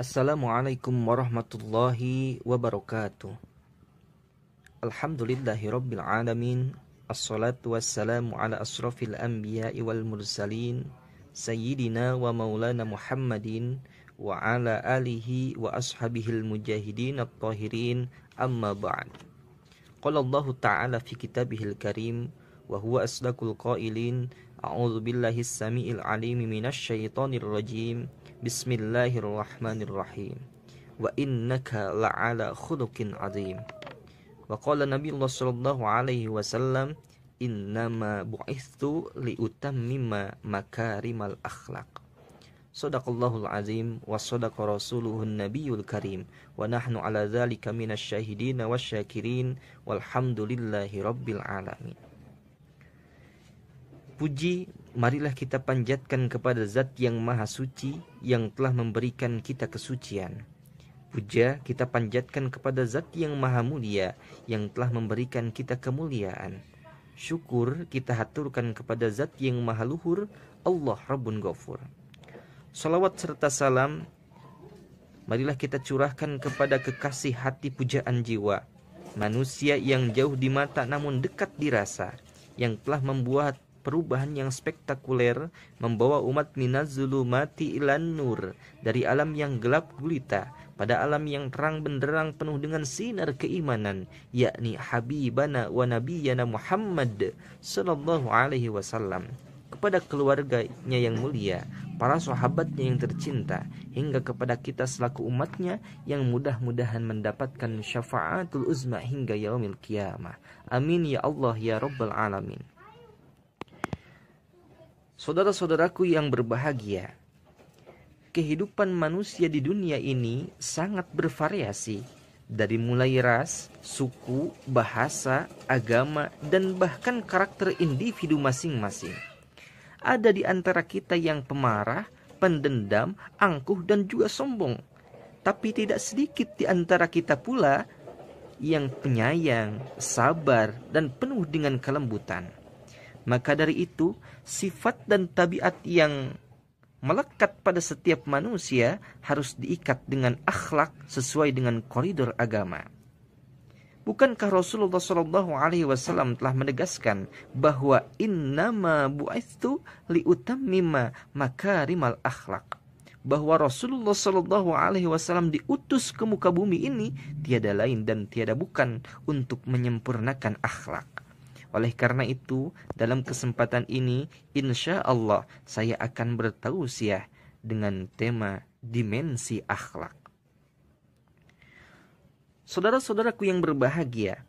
Assalamualaikum warahmatullahi wabarakatuh. Alhamdulillahi rabbil alamin. Assalatu wassalamu ala asrafil anbiya'i wal mursalin. Sayyidina wa maulana Muhammadin wa ala alihi wa ashabihil mujahidin at-tahirin amma ba'd. Qala Allah Ta'ala fi kitabihil karim wa huwa asdaqul qailin a'udzu billahi as-sami'il alim minasy syaithanir rajim Bismillahirrahmanirrahim. Wa innaka la'ala khuluqin azim. Wa qala Nabi Allah sallallahu alaihi wasallam innama bu'ithu liutammima makarimal akhlaq. Sadaqallahul azim wa sadaqa rasuluhun nabiyul karim wa nahnu ala dhalika minasy syahidin wasyakirin walhamdulillahi rabbil alamin. Puji marilah kita panjatkan kepada zat yang maha suci yang telah memberikan kita kesucian. Puja kita panjatkan kepada zat yang maha mulia yang telah memberikan kita kemuliaan. Syukur kita haturkan kepada zat yang maha luhur Allah Rabbun Ghafur. Salawat serta salam marilah kita curahkan kepada kekasih hati pujaan jiwa. Manusia yang jauh di mata namun dekat di rasa. Yang telah membuat perubahan yang spektakuler membawa umat minazulumati ilan nur dari alam yang gelap gulita pada alam yang terang benderang penuh dengan sinar keimanan yakni habibana wa nabiyyana Muhammad sallallahu alaihi wasallam kepada keluarganya yang mulia, para sahabatnya yang tercinta, hingga kepada kita selaku umatnya yang mudah-mudahan mendapatkan syafaatul uzma hingga yaumil kiamah. Amin ya Allah ya Rabbal Alamin. Saudara-saudaraku yang berbahagia, kehidupan manusia di dunia ini sangat bervariasi dari mulai ras, suku, bahasa, agama, dan bahkan karakter individu masing-masing. Ada di antara kita yang pemarah, pendendam, angkuh, dan juga sombong. Tapi tidak sedikit di antara kita pula yang penyayang, sabar, dan penuh dengan kelembutan. Maka dari itu, sifat dan tabiat yang melekat pada setiap manusia harus diikat dengan akhlak sesuai dengan koridor agama. Bukankah Rasulullah Shallallahu Alaihi Wasallam telah menegaskan bahwa innama bu'ithu liutammima makarimal akhlak bahwa Rasulullah Shallallahu Alaihi Wasallam diutus ke muka bumi ini tiada lain dan tiada bukan untuk menyempurnakan akhlak. Oleh karena itu, dalam kesempatan ini, insya Allah saya akan bertausiah dengan tema dimensi akhlak. Saudara-saudaraku yang berbahagia,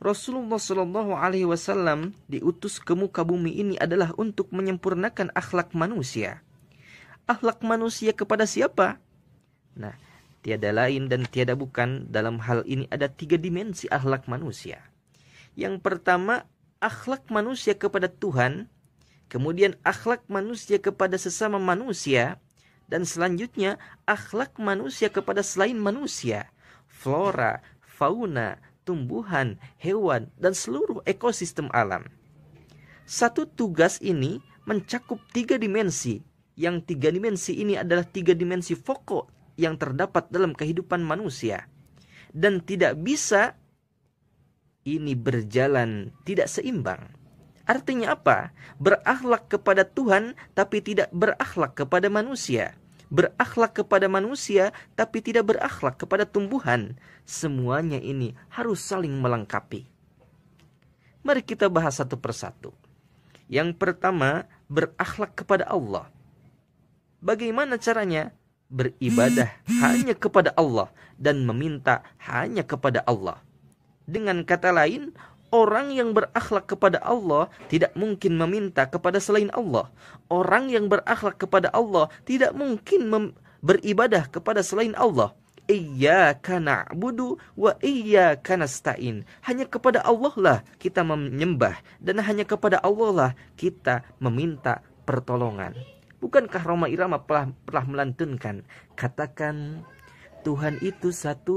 Rasulullah Shallallahu Alaihi Wasallam diutus ke muka bumi ini adalah untuk menyempurnakan akhlak manusia. Akhlak manusia kepada siapa? Nah, tiada lain dan tiada bukan dalam hal ini ada tiga dimensi akhlak manusia. Yang pertama, akhlak manusia kepada Tuhan, kemudian akhlak manusia kepada sesama manusia, dan selanjutnya akhlak manusia kepada selain manusia, flora, fauna, tumbuhan, hewan, dan seluruh ekosistem alam. Satu tugas ini mencakup tiga dimensi, yang tiga dimensi ini adalah tiga dimensi pokok yang terdapat dalam kehidupan manusia. Dan tidak bisa ini berjalan tidak seimbang. Artinya apa? Berakhlak kepada Tuhan tapi tidak berakhlak kepada manusia. Berakhlak kepada manusia tapi tidak berakhlak kepada tumbuhan. Semuanya ini harus saling melengkapi. Mari kita bahas satu persatu. Yang pertama, berakhlak kepada Allah. Bagaimana caranya? Beribadah hanya kepada Allah dan meminta hanya kepada Allah. Dengan kata lain, orang yang berakhlak kepada Allah tidak mungkin meminta kepada selain Allah. Orang yang berakhlak kepada Allah tidak mungkin beribadah kepada selain Allah. Iyyaka na'budu wa iyyaka nasta'in. Hanya kepada Allah lah kita menyembah dan hanya kepada Allah lah kita meminta pertolongan. Bukankah Roma Irama telah, telah melantunkan katakan Tuhan itu satu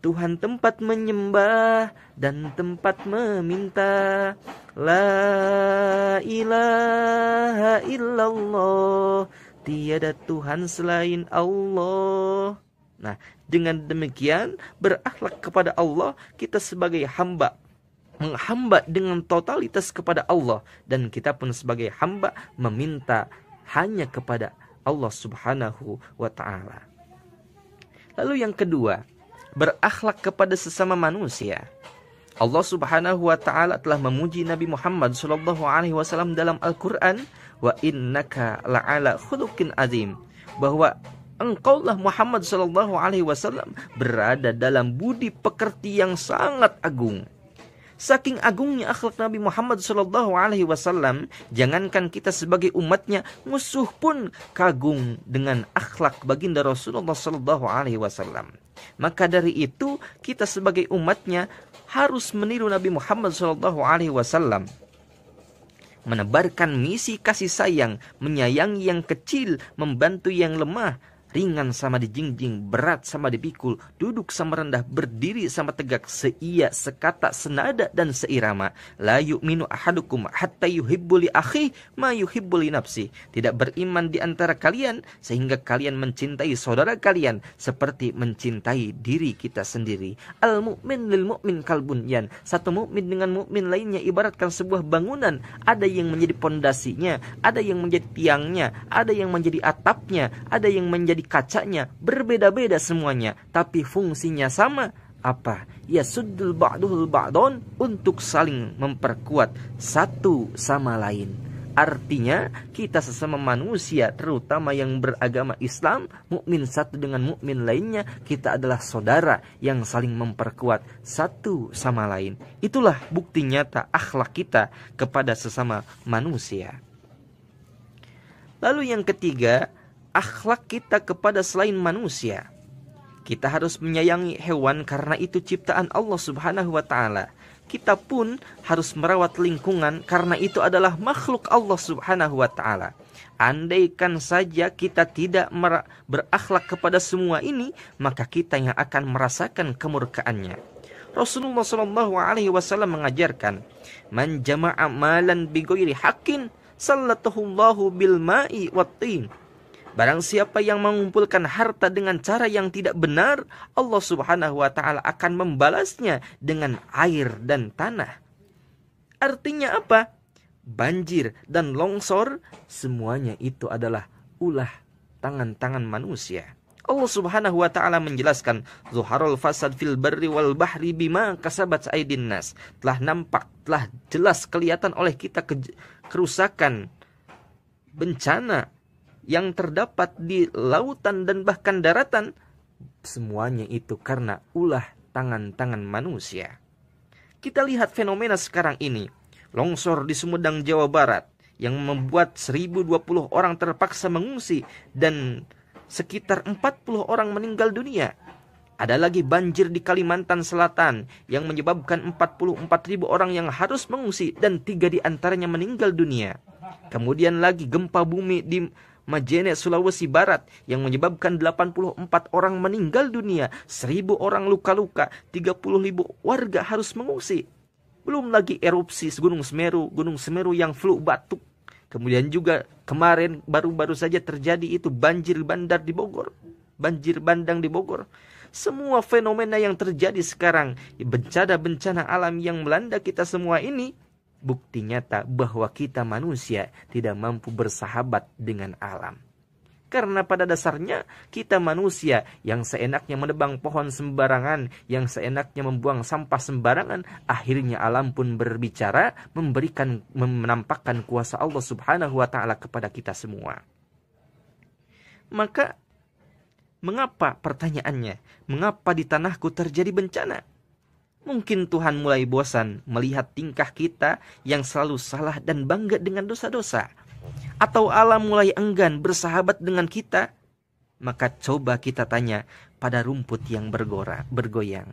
Tuhan tempat menyembah dan tempat meminta La ilaha illallah tiada Tuhan selain Allah. Nah, dengan demikian berakhlak kepada Allah kita sebagai hamba menghamba dengan totalitas kepada Allah dan kita pun sebagai hamba meminta hanya kepada Allah Subhanahu wa taala. Lalu yang kedua, berakhlak kepada sesama manusia. Allah Subhanahu wa taala telah memuji Nabi Muhammad sallallahu alaihi wasallam dalam Al-Qur'an wa innaka la'ala khuluqin azim bahwa engkaulah Muhammad sallallahu alaihi wasallam berada dalam budi pekerti yang sangat agung. Saking agungnya akhlak Nabi Muhammad Shallallahu Alaihi Wasallam, jangankan kita sebagai umatnya, musuh pun kagum dengan akhlak baginda Rasulullah Shallallahu Alaihi Wasallam. Maka dari itu kita sebagai umatnya harus meniru Nabi Muhammad Wasallam. Menebarkan misi kasih sayang, menyayangi yang kecil, membantu yang lemah, ringan sama dijingjing, berat sama dipikul, duduk sama rendah, berdiri sama tegak, seia, sekata, senada, dan seirama. La yu'minu ahadukum hatta yuhibbu li akhi ma yuhibbu li nafsi. Tidak beriman di antara kalian sehingga kalian mencintai saudara kalian seperti mencintai diri kita sendiri. Al mu'min lil mu'min kalbunyan. Satu mukmin dengan mukmin lainnya ibaratkan sebuah bangunan. Ada yang menjadi pondasinya, ada yang menjadi tiangnya, ada yang menjadi atapnya, ada yang menjadi jadi kacanya berbeda-beda semuanya tapi fungsinya sama. Apa? Ya suddul ba'duhul ba'don untuk saling memperkuat satu sama lain. Artinya kita sesama manusia terutama yang beragama Islam mukmin satu dengan mukmin lainnya kita adalah saudara yang saling memperkuat satu sama lain. Itulah bukti nyata akhlak kita kepada sesama manusia. Lalu yang ketiga akhlak kita kepada selain manusia. Kita harus menyayangi hewan karena itu ciptaan Allah Subhanahu wa taala. Kita pun harus merawat lingkungan karena itu adalah makhluk Allah Subhanahu wa taala. Andaikan saja kita tidak berakhlak kepada semua ini, maka kita yang akan merasakan kemurkaannya. Rasulullah Shallallahu Alaihi Wasallam mengajarkan, "Man jama'a malan bigoiri hakin, sallatahullahu bil ma'i watin." Barang siapa yang mengumpulkan harta dengan cara yang tidak benar, Allah Subhanahu wa taala akan membalasnya dengan air dan tanah. Artinya apa? Banjir dan longsor semuanya itu adalah ulah tangan-tangan manusia. Allah Subhanahu wa taala menjelaskan zuharul fasad fil barri wal bahri bima kasabat aidin nas. Telah nampak, telah jelas kelihatan oleh kita kerusakan bencana yang terdapat di lautan dan bahkan daratan, semuanya itu karena ulah tangan-tangan manusia. Kita lihat fenomena sekarang ini, longsor di Sumedang, Jawa Barat, yang membuat 1020 orang terpaksa mengungsi dan sekitar 40 orang meninggal dunia. Ada lagi banjir di Kalimantan Selatan yang menyebabkan 44 ribu orang yang harus mengungsi dan tiga di antaranya meninggal dunia. Kemudian lagi gempa bumi di Majene, Sulawesi Barat yang menyebabkan 84 orang meninggal dunia, 1000 orang luka-luka, 30 ribu warga harus mengungsi. Belum lagi erupsi Gunung Semeru, Gunung Semeru yang flu batuk. Kemudian juga kemarin baru-baru saja terjadi itu banjir bandar di Bogor. Banjir bandang di Bogor. Semua fenomena yang terjadi sekarang, bencana-bencana alam yang melanda kita semua ini bukti nyata bahwa kita manusia tidak mampu bersahabat dengan alam. Karena pada dasarnya kita manusia yang seenaknya menebang pohon sembarangan, yang seenaknya membuang sampah sembarangan, akhirnya alam pun berbicara, memberikan menampakkan kuasa Allah Subhanahu wa taala kepada kita semua. Maka mengapa pertanyaannya, mengapa di tanahku terjadi bencana? Mungkin Tuhan mulai bosan melihat tingkah kita yang selalu salah dan bangga dengan dosa-dosa. Atau Allah mulai enggan bersahabat dengan kita. Maka coba kita tanya pada rumput yang bergora, bergoyang.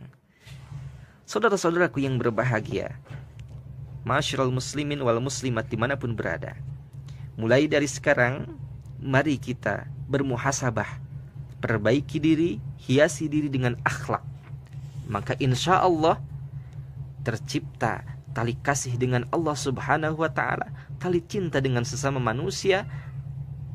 Saudara-saudaraku yang berbahagia, Masyarul muslimin wal muslimat di mana pun berada. Mulai dari sekarang, mari kita bermuhasabah. Perbaiki diri, hiasi diri dengan akhlak maka insya Allah tercipta tali kasih dengan Allah Subhanahu wa taala, tali cinta dengan sesama manusia,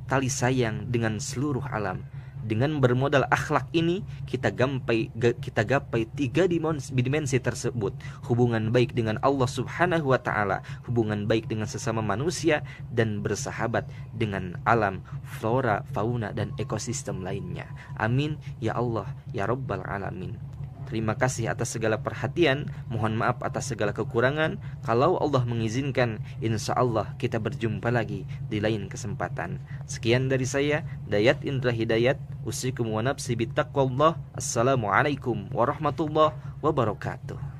tali sayang dengan seluruh alam. Dengan bermodal akhlak ini kita gapai kita gapai tiga dimensi tersebut. Hubungan baik dengan Allah Subhanahu wa taala hubungan baik dengan sesama manusia dan bersahabat dengan alam flora fauna dan ekosistem lainnya. Amin. Ya Allah ya rabbal alamin Terima kasih atas segala perhatian. Mohon maaf atas segala kekurangan. Kalau Allah mengizinkan, insya Allah kita berjumpa lagi di lain kesempatan. Sekian dari saya, Dayat Indra Hidayat. Usikum wa nafsi bittaqwallah. Assalamualaikum warahmatullahi wabarakatuh.